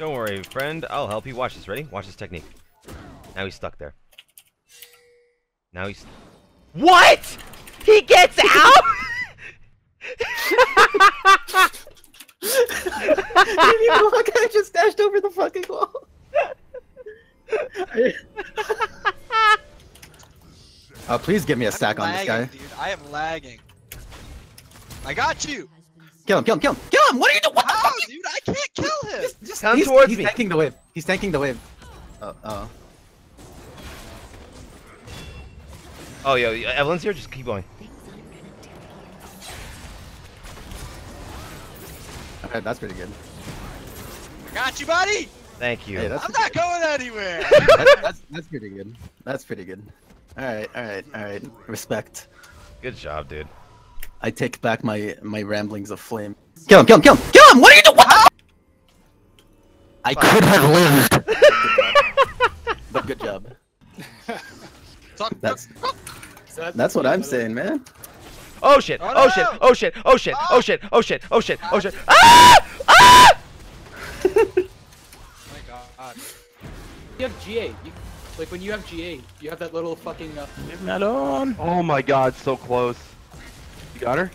Don't worry, friend. I'll help you. Watch this. Ready? Watch this technique. Now he's stuck there. Now he's. What? He gets out? Didn't even look, I just dashed over the fucking wall. oh, please give me a stack I'm on this lagging, guy. dude. I am lagging. I got you. Kill him, kill him, kill him, kill him! What are you doing? What the fuck? dude? I can't kill him. Just, Come he's, towards he's me. tanking the wave. He's tanking the wave. Oh, oh. Oh, yo, Evelynn's here. Just keep going. Alright, that's pretty good. I got you, buddy. Thank you. Hey, that's I'm not going anywhere. that's, that's, that's pretty good. That's pretty good. Alright, alright, alright. Respect. Good job, dude. I take back my my ramblings of flame. Kill him, kill him, kill him! Kill him! What are you doing? What? I could have lived. but good job. That's that's what I'm saying, man. Oh shit! Oh, Oh, shit! Oh shit! Oh shit! Ah! Oh shit! Oh shit! Oh shit! Oh shit! Ah! Ah! Oh my god. You have GA. You, like when you have GA, you have that little fucking. Uh, Not on. Oh my god, so close. You got her?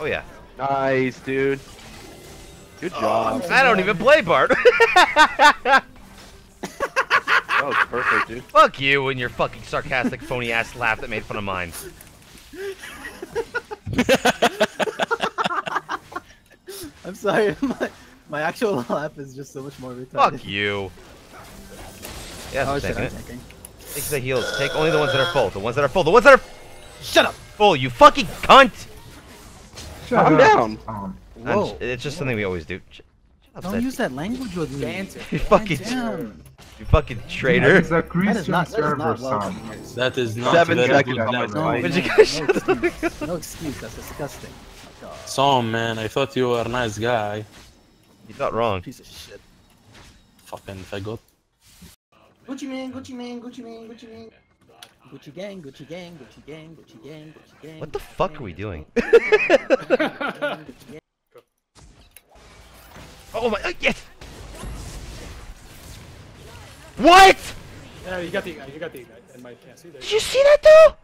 Oh yeah. Nice, dude. Good job. I don't even play Bard. that was perfect, dude. Fuck you and your fucking sarcastic, phony ass laugh that made fun of mine. I'm sorry. My, my actual laugh is just so much more retarded. Fuck you. Yeah, Oh I'm shit, taking I'm it. taking. Take the heals. Take only the ones that are full. The ones that are full. The ones that are Shut up! full. You fucking cunt. Shut Calm down. Um, I'm Whoa. j- it's just something we always do. Up, Don't Zed. use that language with me. banter. You fucking, Damn. you fucking traitor. is a That is Christian not, that is server, not son. welcome. That is not Seven very seconds good on my language. slide. Would you no, no excuse. No excuse, that's disgusting. Oh, God. Man, I thought you were a nice guy. You're not wrong. Piece of shit. Fucking fagot. Gucci man, Gucci man, Gucci man, Gucci man. Gucci gang, Gucci gang, Gucci gang, Gucci gang, Gucci gang. What the fuck are we doing? Oh my, uh, yes! What? yeah, you got the. You got the. And my can't see there. Did you see that though?